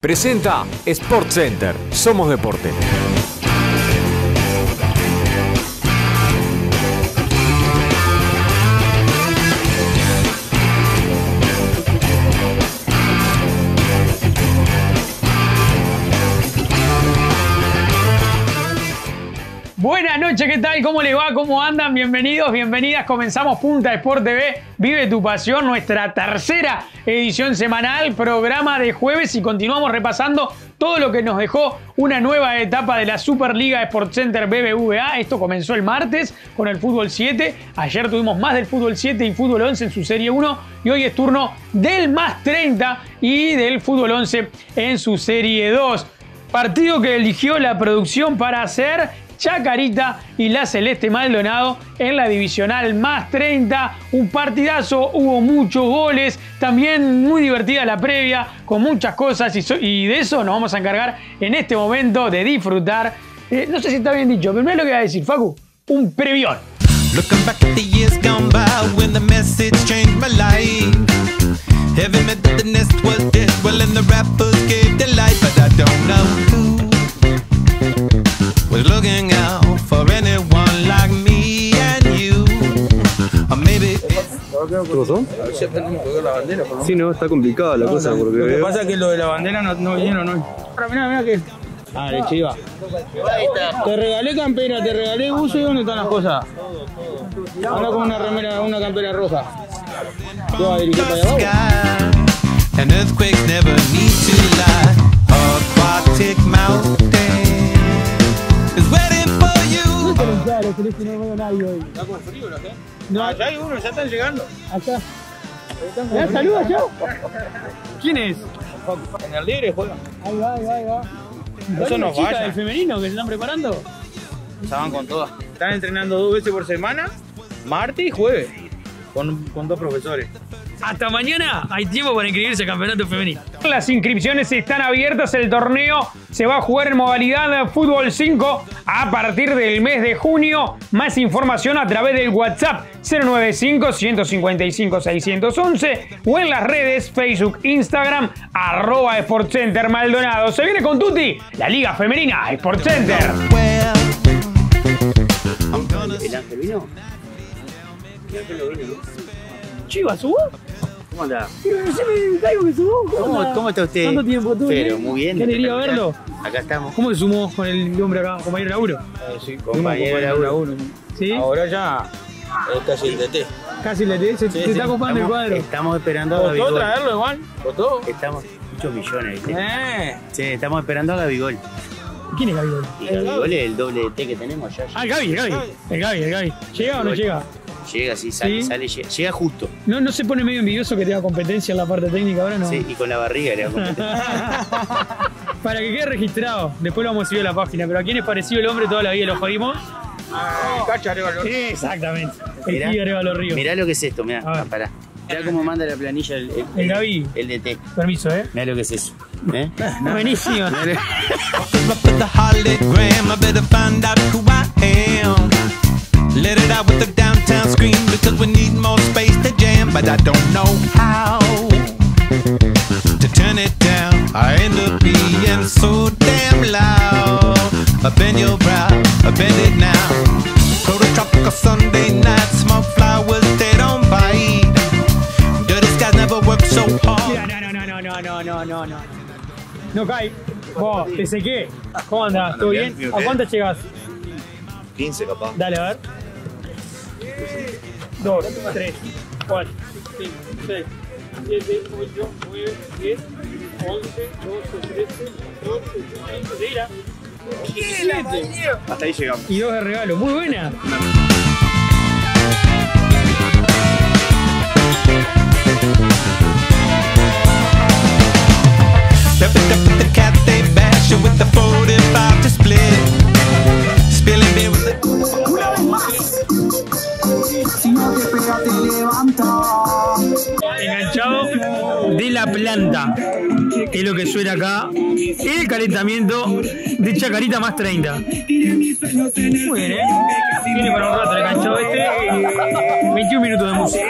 Presenta Sport Center. Somos deporte. Buenas noches, ¿qué tal? ¿Cómo les va? ¿Cómo andan? Bienvenidos, bienvenidas. Comenzamos Punta Sport TV. Vive tu pasión, nuestra tercera edición semanal, programa de jueves y continuamos repasando todo lo que nos dejó una nueva etapa de la Superliga Sport Center BBVA. Esto comenzó el martes con el fútbol 7. Ayer tuvimos más del fútbol 7 y fútbol 11 en su serie 1 y hoy es turno del más 30 y del fútbol 11 en su serie 2. Partido que eligió la producción para hacer Chacarita y la Celeste Maldonado en la divisional más 30. Un partidazo, hubo muchos goles, también muy divertida la previa, con muchas cosas y, so- y de eso nos vamos a encargar en este momento de disfrutar. Eh, no sé si está bien dicho, pero mira lo que va a decir Facu, un previón. Looking back at the years gone by when the message changed my life. Heaven meant that the nest was dead, well, and the rappers gave their life, but I don't know who was looking out for anyone like me and you. Or maybe ¿Qué pasó? Sí, no, está complicada la cosa porque Lo que veo- pasa es que lo de la bandera no, no vinieron, no. Mirá, mirá que. Dale, chiva. Te regalé campera, te regalé buzo y dónde están las cosas. Anda con una remera, una campera roja. ¿Qué va a dirigir para allá abajo? Is waiting for you. Claro, Celeste, no veo nadie hoy. ¿Está con frío gente? No, ya hay uno, ya están llegando. Acá. ¿Me saluda ya? ¿Quién es? En el libre juegan. Ahí va, ahí va, ahí va. Eso no chica falla. del femenino que se están preparando? Se van con todas. Están entrenando dos veces por semana, martes y jueves. Con, con dos profesores. Hasta mañana hay tiempo para inscribirse al campeonato femenino. Las inscripciones están abiertas. El torneo se va a jugar en modalidad fútbol 5 a partir del mes de junio. Más información a través del WhatsApp 095-155-611 o en las redes Facebook, Instagram, arroba Sport Center Maldonado. Se viene con Tuti, la Liga Femenina Sport Center. Well, ¿El Chivas, ¿subo? ¿Cómo anda? Pero no sé, me caigo que subo. ¿Cómo, ¿Cómo está usted? ¿Cuánto tiempo? ¿Todo Pero bien? muy bien. Qué alegría verlo. Acá estamos. ¿Cómo se sumó con el hombre acá, compañero laburo? sí, Compañero laburo. ¿Sí? Ahora ya es casi el DT. Casi le te, se, Sí, te sí. está copando el cuadro. estamos esperando a ¿Costó Gabigol. traerlo igual? ¿Costó? Estamos muchos millones, ¿viste? Eh. Sí, estamos esperando a Gabigol. ¿Quién es Gabigol? Y Gabigol es el doble T que tenemos allá. Ah, el Gaby, el Gaby. El Gaby, el Gaby. ¿Llega o no llega? Llega, sí, sale, Sí. sale, llega, llega justo. ¿No, ¿No se pone medio envidioso que tenga competencia en la parte técnica ahora? No. Sí, y con la barriga le hago Para que quede registrado, después lo vamos a subir a la página. Pero a quién es parecido el hombre toda la vida lo jodimos. Ah, cacha arriba el Exactamente. El Mirá. de los ríos. Mirá lo que es esto, mirá, pará. Mirá cómo manda la planilla el, el, El Gaby. el DT. Permiso, ¿eh? Mirá lo que es eso. ¿eh? Buenísimo. Scream we need more space to jam, but I don't know how to turn it down. I end up being so damn loud. I bend your brow, I bend it now. Prototropical Sunday night, smoke flowers, they don't bite. Dirty skies never work so hard. Mira, no, no, no, no, no, no, no, no. No cae. Vos, te sequé. ¿Cómo andás? ¿Todo bien? ¿A cuánto llegas? 15 capaz. Dale, a ver. 2, 3, 4, 5, 6, 7, 8, 9, 10, 11, 12, 13, 14, 15, mira. 17. Hasta ahí llegamos. Y dos de regalo, muy buena. With the planta. Es lo que suena acá. El calentamiento de Chacarita más 30. Muy bien, ¿eh? Viene para un rato el enganchado este. 21 minutos de música.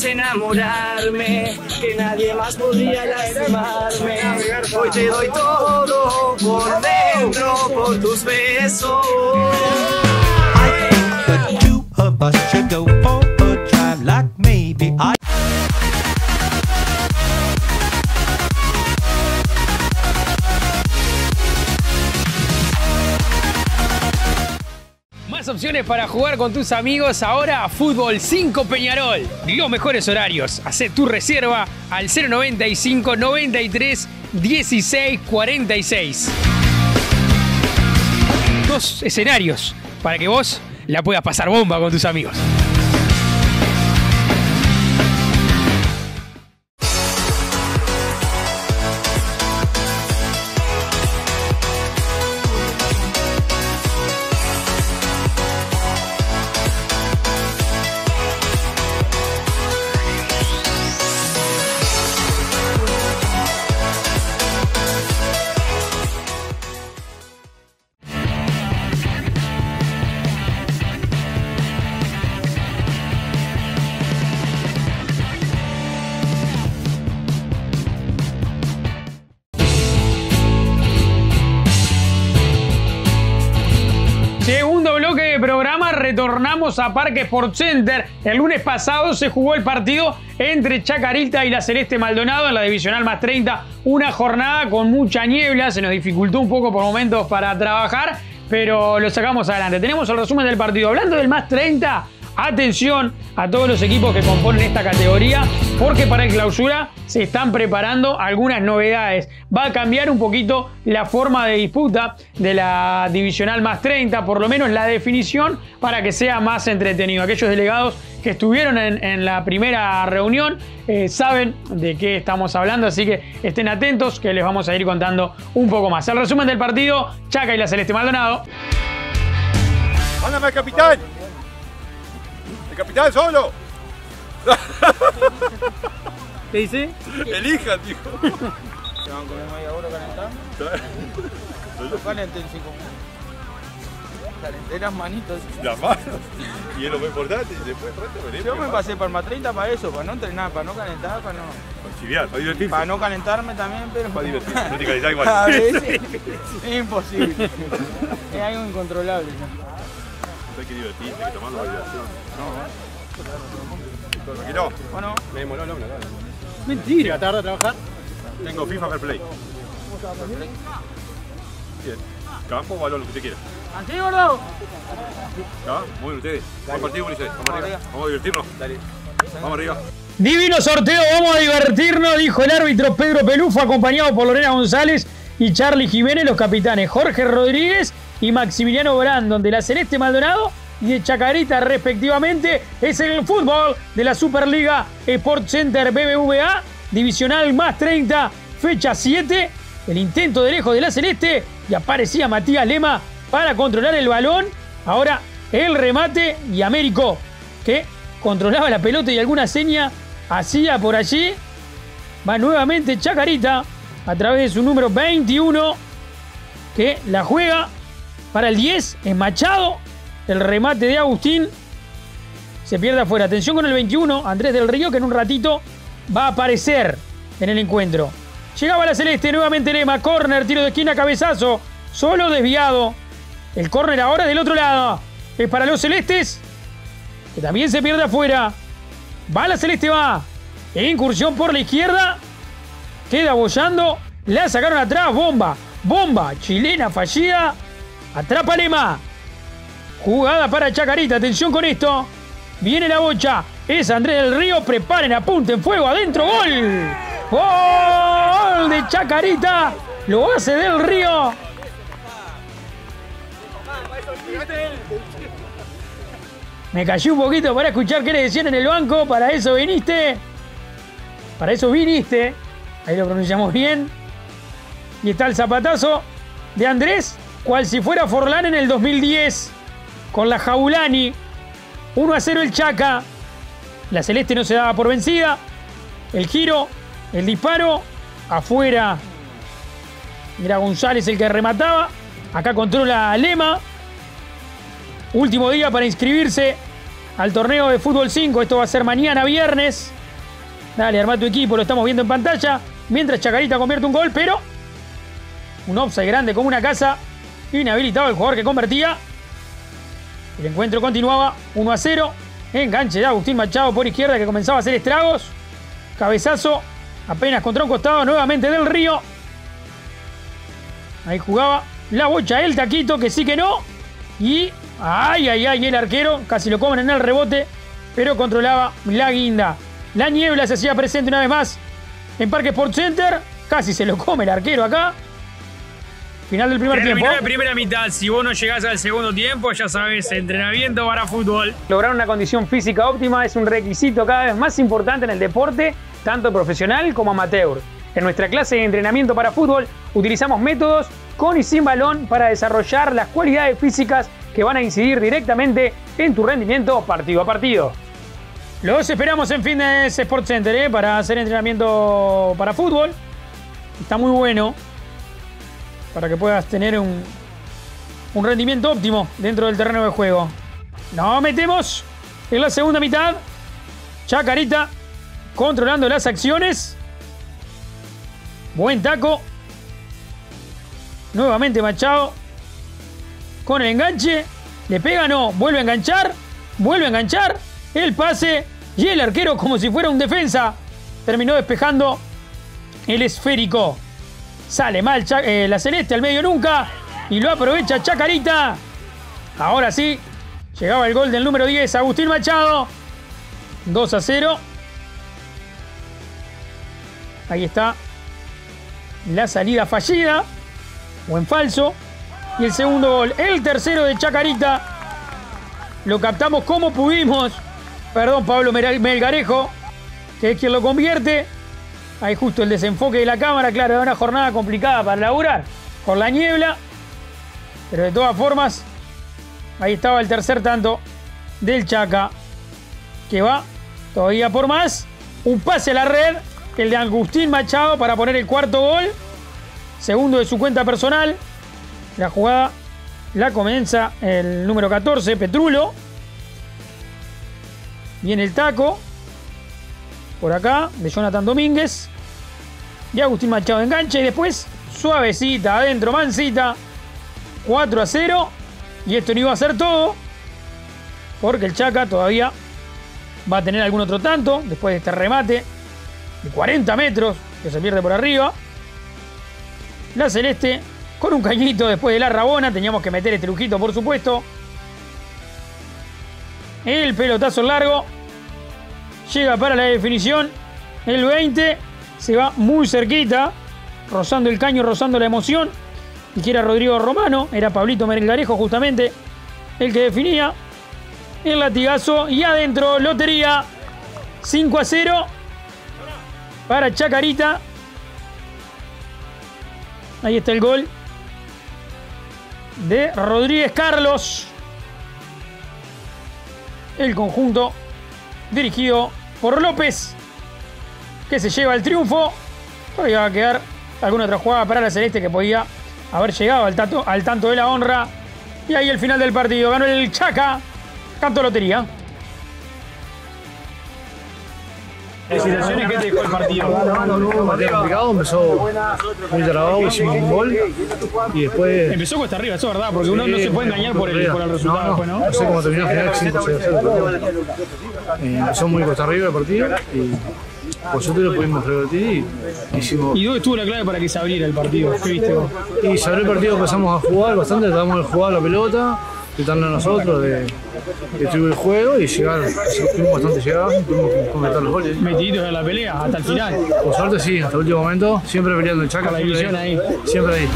Enamorarme, que nadie más podría lastimarme. Hoy te doy todo por dentro, por tus besos. The two of us should go for a drive like maybe I. opciones para jugar con tus amigos ahora Fútbol 5 Peñarol. Los mejores horarios. Hacé tu reserva al 095 93 16 46. Dos escenarios para que vos la puedas pasar bomba con tus amigos. Retornamos a Parque Sport Center. El lunes pasado se jugó el partido entre Chacarita y la Celeste Maldonado en la divisional más 30. Una jornada con mucha niebla, se nos dificultó un poco por momentos para trabajar, pero lo sacamos adelante. Tenemos el resumen del partido. Hablando del más 30, atención a todos los equipos que componen esta categoría, porque para el clausura se están preparando algunas novedades. Va a cambiar un poquito la forma de disputa de la divisional más 30, por lo menos la definición, para que sea más entretenido. Aquellos delegados que estuvieron en, la primera reunión eh, saben de qué estamos hablando, así que estén atentos que les vamos a ir contando un poco más. El resumen del partido, Chaca y la Celeste Maldonado. ¡Mándame al capitán! ¡El capitán solo! ¿Qué dice? Elijan, dijo. Se van a comer media hora calentando. No calenten minutos. Calenté las manitos. Las manos. Y es lo más importante. Y después rato. Yo me pasé para el más 30 para eso, para no entrenar, para no calentar, para no. Para chiviar, para divertirse. Para no calentarme también, pero. Para divertirse. No te calentás igual. A veces es imposible. Es algo incontrolable. Hay que divertirse, hay que tomar la diversión. Tranquilo. Bueno, Me demoró el hombre, claro. Mentira. tarde a trabajar? Tengo FIFA Fair Play. Bien. Campo o balón, lo que usted quiera. ¿así, gordo? ¿Ya? Muy bien, ustedes. Buen partido, Ulises. Vamos arriba. Vamos a divertirnos. Dale. Vamos arriba. Divino sorteo, vamos a divertirnos, dijo el árbitro Pedro Pelufo, acompañado por Lorena González y Charlie Jiménez, los capitanes Jorge Rodríguez y Maximiliano Brandon de la Celeste Maldonado y de Chacarita respectivamente. Es el fútbol de la Superliga Sport Center BBVA, divisional más 30, fecha 7. El intento de lejos de la Celeste y aparecía Matías Lema para controlar el balón. Ahora el remate y Américo que controlaba la pelota y alguna seña hacía por allí. Va nuevamente Chacarita a través de su número 21 que la juega para el 10. Es Machado. El remate de Agustín se pierde afuera. Atención con el 21, Andrés del Río, que en un ratito va a aparecer en el encuentro. Llegaba la Celeste, nuevamente Lema, corner, tiro de esquina, cabezazo, solo desviado. El córner ahora del otro lado. Es para los celestes, que también se pierde afuera. Va la Celeste, va. Incursión por la izquierda. Queda bollando. La sacaron atrás. Bomba. Bomba. Chilena fallida. Atrapa Lema. Jugada para Chacarita. Atención con esto. Viene la bocha. Es Andrés del Río. Preparen, apunten fuego. Adentro. Gol. Gol de Chacarita. Lo hace del Río. Me cayó un poquito para escuchar qué le decían en el banco. Para eso viniste. Para eso viniste. Ahí lo pronunciamos bien. Y está el zapatazo de Andrés. Cual si fuera Forlán en el 2010, con la Jaulani. 1 a 0 el Chaca. La Celeste no se daba por vencida. El giro, el disparo, afuera. Era González el que remataba. Acá controla Lema. Último día para inscribirse al torneo de fútbol 5. Esto va a ser mañana viernes. Dale, arma tu equipo, lo estamos viendo en pantalla. Mientras Chacarita convierte un gol, pero un offside grande como una casa. Inhabilitado el jugador que convertía. El encuentro continuaba 1 a 0. Enganche de Agustín Machado por izquierda que comenzaba a hacer estragos. Cabezazo apenas contra un costado nuevamente del Río. Ahí jugaba la bocha el taquito que sí que no. Y ay, ay, ay, el arquero casi lo comen en el rebote, pero controlaba la guinda. La niebla se hacía presente una vez más en Parque Sport Center. Casi se lo come el arquero acá. Final del primer tiempo. Terminó la primera mitad. Si vos no llegás al segundo tiempo, ya sabes, entrenamiento para fútbol. Lograr una condición física óptima es un requisito cada vez más importante en el deporte, tanto profesional como amateur. En nuestra clase de entrenamiento para fútbol utilizamos métodos con y sin balón para desarrollar las cualidades físicas que van a incidir directamente en tu rendimiento partido a partido. Los esperamos en Fitness Sports Center ¿eh? para hacer entrenamiento para fútbol. Está muy bueno para que puedas tener un, un rendimiento óptimo dentro del terreno de juego. Nos metemos en la segunda mitad. Chacarita controlando las acciones. Buen taco. Nuevamente Machado. Con el enganche. Le pega, no. Vuelve a enganchar. Vuelve a enganchar. El pase. Y el arquero, como si fuera un defensa, terminó despejando el esférico. Sale mal eh, la celeste al medio nunca. Y lo aprovecha Chacarita. Ahora sí. Llegaba el gol del número 10, Agustín Machado. 2 a 0. Ahí está la salida fallida o en falso. Y el segundo gol, el tercero de Chacarita. Lo captamos como pudimos. Perdón, Pablo Melgarejo, que es quien lo convierte. Ahí justo el desenfoque de la cámara, claro, era una jornada complicada para laburar con la niebla. Pero de todas formas, ahí estaba el tercer tanto del Chaca, que va todavía por más. Un pase a la red, el de Agustín Machado para poner el cuarto gol. Segundo de su cuenta personal. La jugada la comienza el número 14, Petrulo. Viene el taco. Por acá, de Jonathan Domínguez. Y Agustín Machado engancha y después suavecita, adentro, mansita. 4 a 0. Y esto no iba a ser todo. Porque el Chaca todavía va a tener algún otro tanto. Después de este remate de 40 metros que se pierde por arriba. La Celeste con un cañito después de la Rabona. Teníamos que meter este lujito, por supuesto. El pelotazo largo. Llega para la definición. El 20 se va muy cerquita. Rozando el caño, rozando la emoción. Y que era Rodrigo Romano. Era Pablito Merengarejo justamente el que definía. El latigazo. Y adentro, lotería. 5 a 0. Para Chacarita. Ahí está el gol de Rodríguez Carlos. El conjunto dirigido por López, que se lleva el triunfo. Todavía va a quedar alguna otra jugada para la Celeste que podía haber llegado al, tato, al tanto de la honra. Y ahí el final del partido. Ganó el Chaca. Canto lotería. Felicitaciones, ¿qué te dejó el partido? partido complicado, empezó muy trabado, hicimos un gol y después. Empezó cuesta arriba, eso es verdad, porque uno no se puede engañar por el, por el resultado después, ¿no? No sé cómo terminó el final, 5 6 eh, Empezó muy cuesta arriba el partido y por suerte lo pudimos revertir y hicimos. ¿Y dónde estuvo la clave para que se abriera el partido? ¿Qué viste vos? Y se abrió el partido, empezamos a jugar bastante, tratamos de jugar la pelota, a nosotros, de distribuir el juego y llegar, tuvimos bastante llegadas, tuvimos que completar los goles. Metiditos en la pelea hasta el final. Por suerte sí, hasta el último momento, siempre peleando el Chaca. La división ahí. Siempre ahí.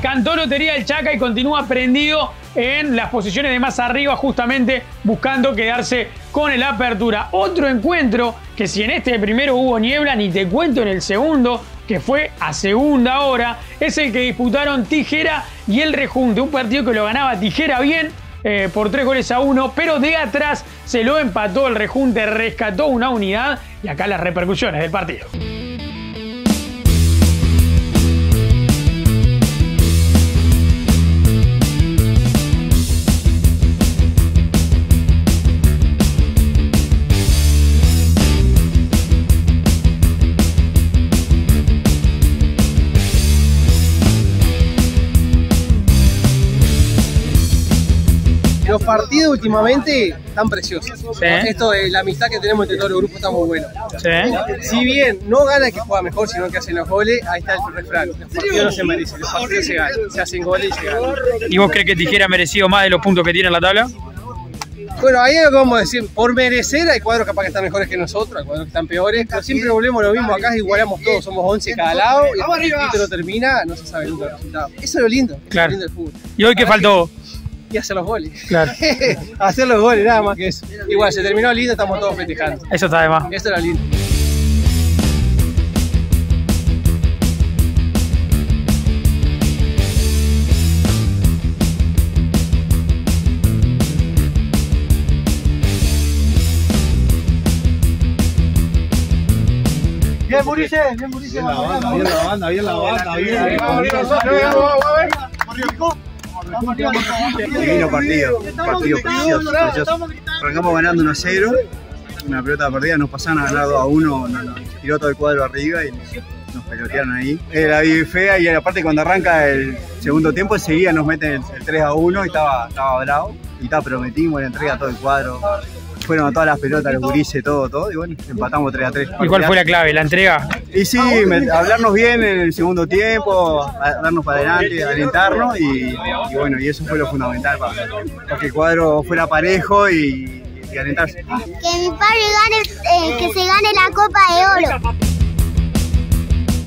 Cantó lotería el Chaca y continúa prendido en las posiciones de más arriba, justamente buscando quedarse con el apertura. Otro encuentro que si en este primero hubo niebla, ni te cuento en el segundo, que fue a segunda hora, es el que disputaron Tijera y el Rejunte. Un partido que lo ganaba Tijera bien, eh, por tres goles a uno, pero de atrás se lo empató el rejunte, rescató una unidad y acá las repercusiones del partido. Los partidos últimamente están preciosos. Esto de la amistad que tenemos entre todos los grupos está muy bueno. Si bien no gana el que juega mejor, sino que hacen los goles, ahí está el refrán. Los partidos no se merecen, los partidos se ganan, se hacen goles y se ganan. ¿Y vos crees que Tijera ha merecido más de los puntos que tiene en la tabla? Bueno, ahí es lo que vamos a decir, por merecer hay cuadros capaz que están mejores que nosotros, hay cuadros que están peores, pero siempre volvemos lo mismo, acá igualamos todos, somos 11 cada lado, y el título termina, no se sabe nunca el resultado. Eso es lo lindo, Claro. lo lindo del fútbol. ¿Y hoy qué faltó? Y hacer los goles. Claro. hacer los goles, nada más que eso. Igual, se terminó lindo, estamos todos festejando. Eso está de más. Eso era lindo. Bien, Murice, bien, Murice. Bien la banda, bien la banda, bien la banda, bien. Divino partido, partido precioso, precioso. Arrancamos ganando 1 a 0, una pelota perdida, nos pasaron a ganar 2 a 1, nos, nos tiró todo el cuadro arriba y nos, pelotearon ahí. Eh, la vi fea y aparte cuando arranca el segundo tiempo enseguida nos meten el, el 3 a 1 y estaba, estaba bravo. Y está, pero metimos, le entrega todo el cuadro. Fueron a todas las pelotas, los gurises, todo, todo, y bueno, empatamos 3 a 3. ¿Y cuál fue la clave? ¿La entrega? Y sí, me- hablarnos bien en el segundo tiempo, darnos para adelante, alentarnos y, y bueno, y eso fue lo fundamental para, para que el cuadro fuera parejo y, y alentarse. Que mi padre gane, eh, que se gane la Copa de Oro.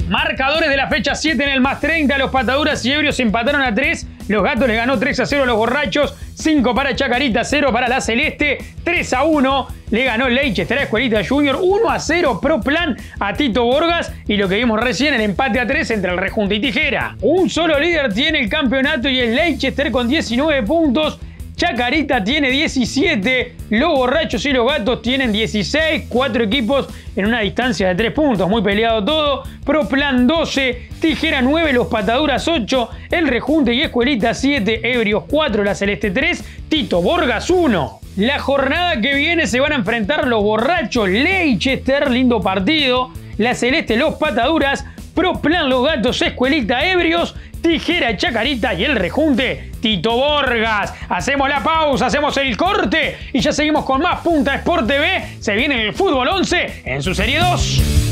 Marcadores de la fecha 7 en el más 30. Los pataduras y ebrios empataron a 3. Los gatos le ganó 3 a 0 a los borrachos. 5 para Chacarita, 0 para la Celeste. 3 a 1 le ganó Leicester a Escuelita Junior. 1 a 0 Pro Plan a Tito Borgas. Y lo que vimos recién, el empate a 3 entre el Rejunte y Tijera. Un solo líder tiene el campeonato y es Leicester con 19 puntos. Chacarita tiene 17, los borrachos y los gatos tienen 16, cuatro equipos en una distancia de 3 puntos, muy peleado todo. Pro Plan 12, Tijera 9, los Pataduras 8, el Rejunte y Escuelita 7, Ebrios 4, la Celeste 3, Tito Borgas 1. La jornada que viene se van a enfrentar los borrachos Leicester, lindo partido, la Celeste, los Pataduras, Pro Plan, los gatos, Escuelita, Ebrios, Tijera, Chacarita y el rejunte Tito Borgas. Hacemos la pausa, hacemos el corte y ya seguimos con más Punta Sport TV. Se viene el fútbol 11 en su serie 2.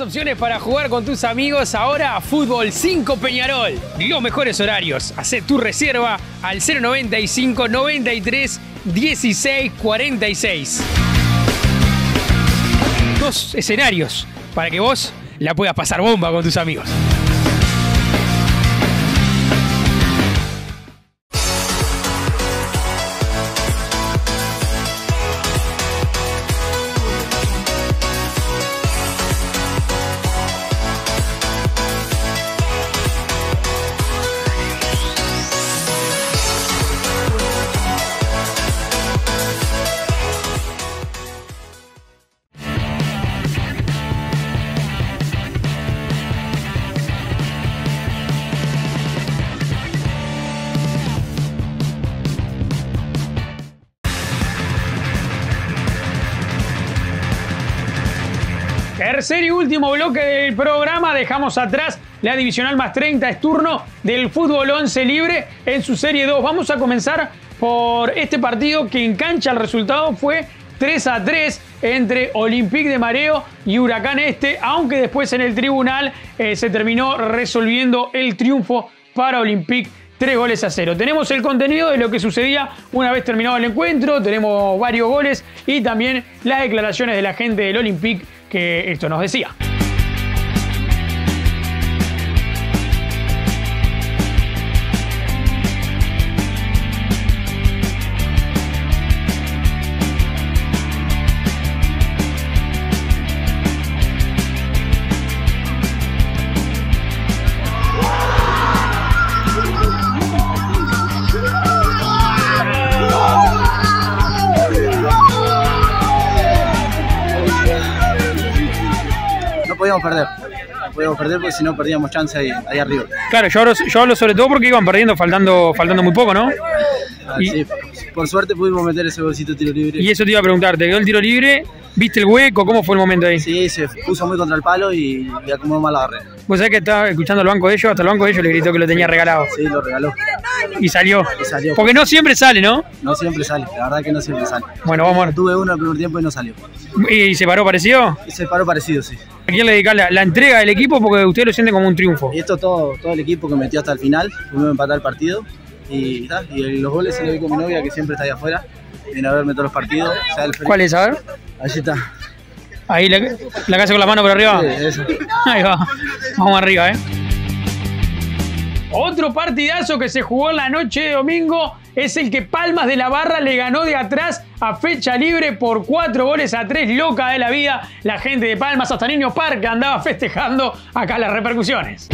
Opciones para jugar con tus amigos ahora Fútbol 5 Peñarol. Los mejores horarios. Hacé tu reserva al 095 93 16 46. Dos escenarios para que vos la puedas pasar bomba con tus amigos. Tercer y último bloque del programa, dejamos atrás la divisional más 30, es turno del fútbol 11 libre en su serie 2. Vamos a comenzar por este partido que en cancha el resultado fue 3 a 3 entre Olympique de Mareo y Huracán Este, aunque después en el tribunal eh, se terminó resolviendo el triunfo para Olympique. Tres goles a cero. Tenemos el contenido de lo que sucedía una vez terminado el encuentro. Tenemos varios goles y también las declaraciones de la gente del Olympique que esto nos decía. Podíamos perder. No podíamos perder porque si no perdíamos chance ahí, arriba. Claro, yo hablo, yo hablo sobre todo porque iban perdiendo faltando, faltando muy poco, ¿no? Ah, sí, por suerte pudimos meter ese bolsito de tiro libre. Y eso te iba a preguntar, ¿te quedó el tiro libre? ¿Viste el hueco? ¿Cómo fue el momento ahí? Sí, se puso muy contra el palo y, y acomodó mal la barrera. Vos sabés que estaba escuchando al banco de ellos, hasta el banco de ellos le gritó que lo tenía regalado. Sí, lo regaló. Y salió. Y salió. Porque no siempre sale, ¿no? No siempre sale, la verdad que no siempre sale. Bueno, vamos a ver. Tuve uno el primer tiempo y no salió. ¿Y se paró parecido? Se paró parecido, sí. ¿A quién le dedicás la, la entrega del equipo? Porque usted lo siente como un triunfo. Y esto todo, todo el equipo que metió hasta el final, pudimos empatar el partido. Y, los goles se los vi con mi novia que siempre está ahí afuera. Viene a verme todos los partidos. o sea. ¿Cuál es? A ver. Ahí está. Ahí la, la casa con la mano por arriba. Sí, eso. Ahí va. Vamos arriba, ¿eh? Otro partidazo que se jugó en la noche de domingo es el que Palmas de la Barra le ganó de atrás a fecha libre por cuatro goles a tres, loca de la vida. La gente de Palmas, hasta Niño Parque andaba festejando acá las repercusiones.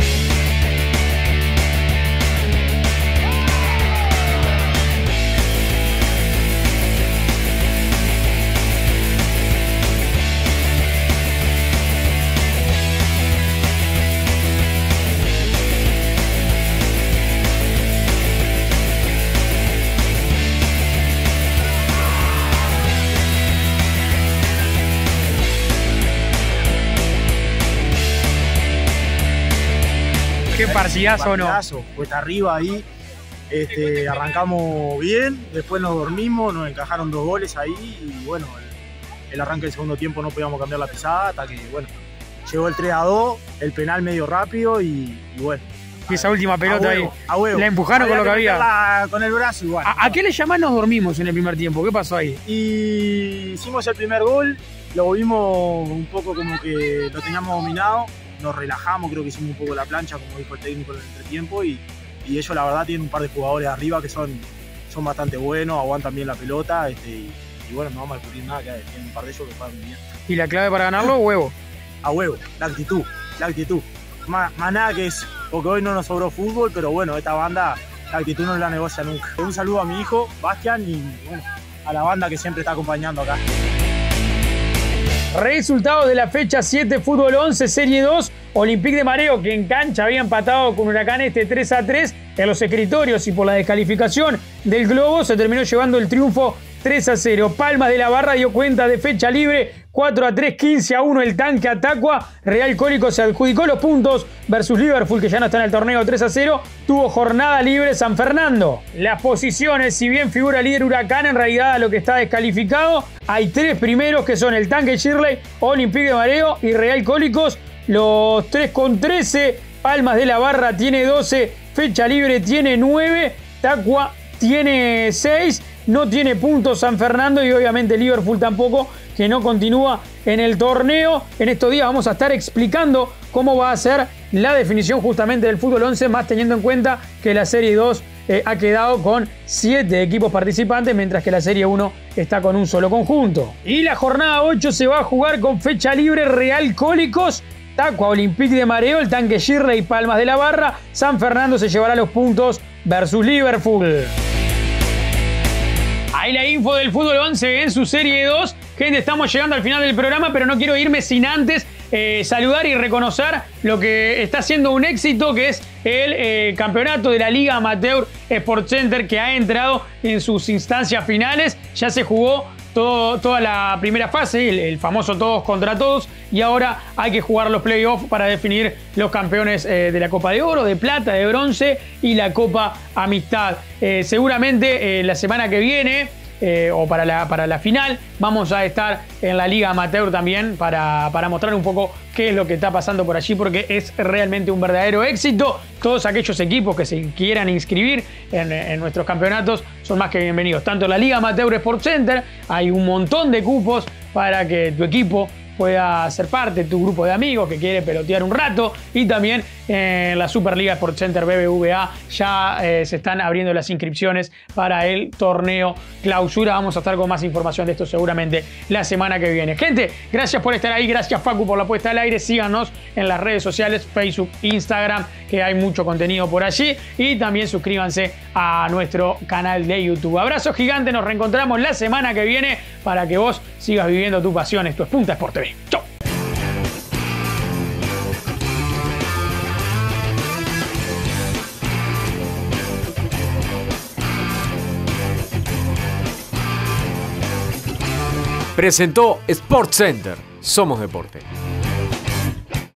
Partidazo, ¿o ¿no? Partidazo, Pues arriba ahí, este, arrancamos bien, después nos dormimos, nos encajaron dos goles ahí y bueno, el, el arranque del segundo tiempo no podíamos cambiar la pisada hasta que, bueno, llegó el 3 a 2, el penal medio rápido y, y bueno. Y esa última pelota a ahí. huevo, A huevo. La empujaron con lo que había. Con el brazo igual. ¿A, a qué le llamás nos dormimos en el primer tiempo? ¿Qué pasó ahí? Y hicimos el primer gol, lo vimos un poco como que lo teníamos dominado, nos relajamos, creo que hicimos un poco la plancha, como dijo el técnico en el entretiempo, y, y ellos la verdad tienen un par de jugadores arriba que son, son bastante buenos, aguantan bien la pelota, este, y, y bueno, no vamos a discutir nada, que tienen un par de ellos que juegan bien. ¿Y la clave para ganarlo, huevo? A huevo, la actitud, la actitud. Más, más nada que eso, porque hoy no nos sobró fútbol, pero bueno, esta banda, la actitud no la negocia nunca. Un saludo a mi hijo, Bastian, y bueno, a la banda que siempre está acompañando acá. Resultados de la fecha 7, Fútbol 11, Serie 2. Olympique de Mareo, que en cancha había empatado con Huracán este 3 a 3 en los escritorios y por la descalificación del Globo se terminó llevando el triunfo 3 a 0. Palmas de la Barra dio cuenta de fecha libre 4 a 3, 15 a 1 el tanque Atacua. Real Cólico se adjudicó los puntos versus Liverpool, que ya no está en el torneo 3 a 0. Tuvo jornada libre San Fernando. Las posiciones, si bien figura líder Huracán, en realidad a lo que está descalificado, hay tres primeros que son el tanque Shirley, Olympique de Mareo y Real Cólicos. Los 3 con 13. Palmas de la Barra tiene 12. Fecha libre tiene 9. Tacua tiene 6. No tiene puntos San Fernando y obviamente Liverpool tampoco, que no continúa en el torneo. En estos días vamos a estar explicando cómo va a ser la definición justamente del fútbol 11, más teniendo en cuenta que la Serie 2 eh, ha quedado con 7 equipos participantes, mientras que la Serie 1 está con un solo conjunto. Y la jornada 8 se va a jugar con fecha libre Real Cólicos. Tacua Olympique de Mareo, el tanque Shirley y Palmas de la Barra. San Fernando se llevará los puntos versus Liverpool. Ahí la info del fútbol 11 en su serie 2. Gente, estamos llegando al final del programa, pero no quiero irme sin antes eh, saludar y reconocer lo que está siendo un éxito, que es el eh, campeonato de la Liga Amateur Sport Center, que ha entrado en sus instancias finales. Ya se jugó toda la primera fase, el, el, famoso todos contra todos, y ahora hay que jugar los playoffs para definir los campeones eh, de la Copa de Oro, de Plata, de Bronce y la Copa Amistad. Eh, seguramente eh, la semana que viene eh, o para la, para la final. Vamos a estar en la Liga Amateur también para, para mostrar un poco qué es lo que está pasando por allí, porque es realmente un verdadero éxito. Todos aquellos equipos que se quieran inscribir en, en nuestros campeonatos son más que bienvenidos. Tanto en la Liga Amateur Sport Center hay un montón de cupos para que tu equipo pueda ser parte de tu grupo de amigos que quiere pelotear un rato y también en la Superliga Sport Center BBVA ya eh, se están abriendo las inscripciones para el torneo clausura. Vamos a estar con más información de esto seguramente la semana que viene. Gente, gracias por estar ahí, gracias Facu por la puesta al aire. Síganos en las redes sociales, Facebook, Instagram, que hay mucho contenido por allí y también suscríbanse a nuestro canal de YouTube. Abrazo gigante, nos reencontramos la semana que viene para que vos sigas viviendo tus pasiones. Tu es Punta Sport TV. ¡Chau! Presentó Sport Center. Somos deporte.